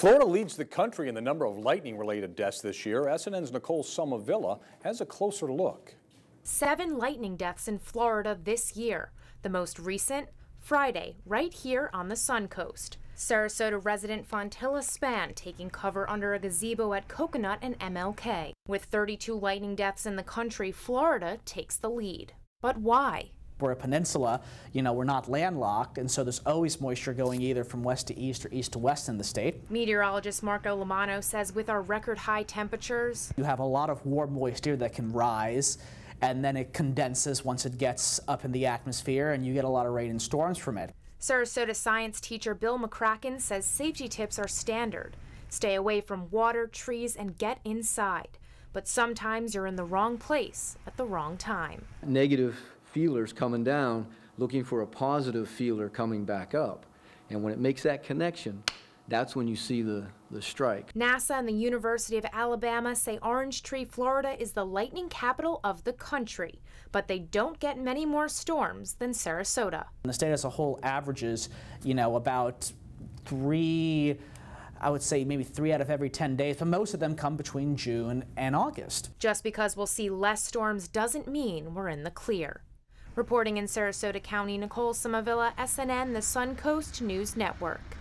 Florida leads the country in the number of lightning-related deaths this year. SNN's Nicole Somavilla has a closer look. Seven lightning deaths in Florida this year. The most recent, Friday, right here on the Suncoast. Sarasota resident Fontilla Span taking cover under a gazebo at Coconut and MLK. With 32 lightning deaths in the country, Florida takes the lead. But why? We're a peninsula, you know, we're not landlocked, and so there's always moisture going either from west to east or east to west in the state. Meteorologist Marco Lamano says with our record high temperatures, you have a lot of warm moisture that can rise and then it condenses once it gets up in the atmosphere and you get a lot of rain and storms from it. Sarasota science teacher Bill McCracken says safety tips are standard. Stay away from water, trees, and get inside. But sometimes you're in the wrong place at the wrong time. Negative feelers coming down, looking for a positive feeler coming back up. And when it makes that connection, that's when you see the, the strike. NASA and the University of Alabama say Orange Tree, Florida is the lightning capital of the country, but they don't get many more storms than Sarasota. The state as a whole averages, you know, about three I would say maybe three out of every 10 days, but most of them come between June and August. Just because we'll see less storms doesn't mean we're in the clear. Reporting in Sarasota County, Nicole Somavilla, SNN, the Suncoast News Network.